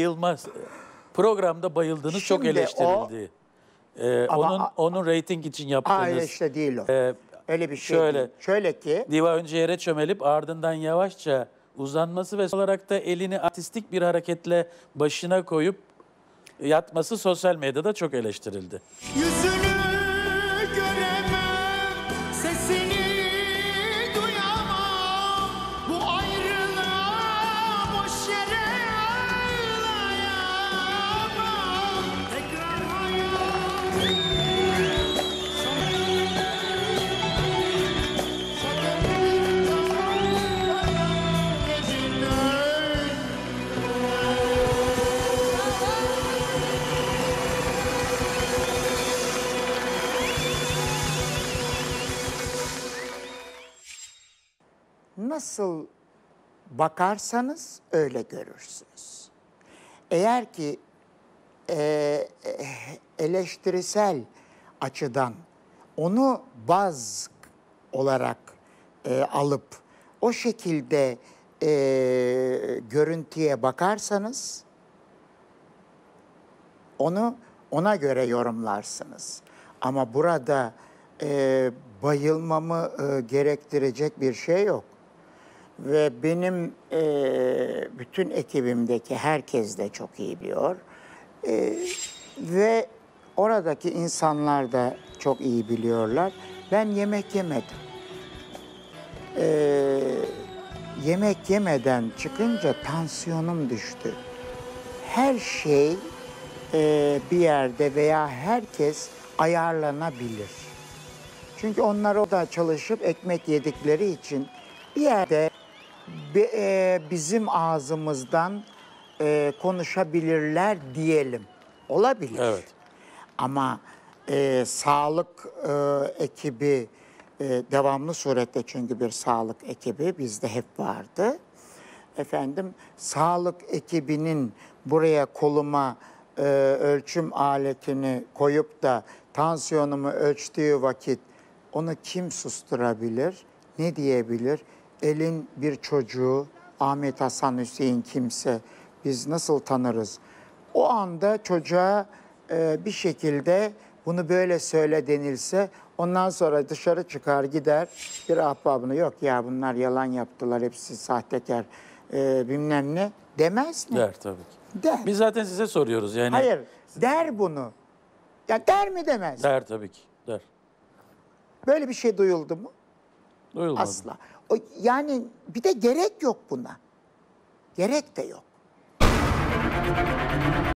Bayılmaz. Programda bayıldığınız çok Şimdi o- eleştirildi. Ee, Ama- onun onun reyting için yaptığınız. Hayır işte değil o. e, Öyle bir şey şöyle- değil. Şöyle ki diva önce yere çömelip ardından yavaşça uzanması ve olarak da elini artistik bir hareketle başına koyup yatması sosyal medyada çok eleştirildi. Yüzünü göremem, sesini nasıl bakarsanız öyle görürsünüz. Eğer ki e, eleştirisel açıdan onu baz olarak e, alıp o şekilde e, görüntüye bakarsanız onu ona göre yorumlarsınız. Ama burada e, bayılmamı e, gerektirecek bir şey yok. Ve benim e, bütün ekibimdeki herkes de çok iyi biliyor. E, ve oradaki insanlar da çok iyi biliyorlar. Ben yemek yemedim. E, yemek yemeden çıkınca tansiyonum düştü. Her şey e, bir yerde veya herkes ayarlanabilir. Çünkü onlar o da çalışıp ekmek yedikleri için bir yerde bi- e, bizim ağzımızdan e, konuşabilirler diyelim. Olabilir. Evet. Ama e, sağlık e, ekibi e, devamlı surette çünkü bir sağlık ekibi bizde hep vardı. Efendim sağlık ekibinin buraya koluma e, ölçüm aletini koyup da tansiyonumu ölçtüğü vakit onu kim susturabilir? Ne diyebilir? Elin bir çocuğu Ahmet Hasan Hüseyin kimse biz nasıl tanırız? O anda çocuğa e, bir şekilde bunu böyle söyle denilse ondan sonra dışarı çıkar gider bir ahbabını yok ya bunlar yalan yaptılar hepsi sahtekar e, bilmem ne demez mi? Der tabii ki. Der. Biz zaten size soruyoruz yani. Hayır der bunu. Ya der mi demez? Der tabii ki. Der. Böyle bir şey duyuldu mu? Duyulmadı. Asla. O, yani bir de gerek yok buna. Gerek de yok.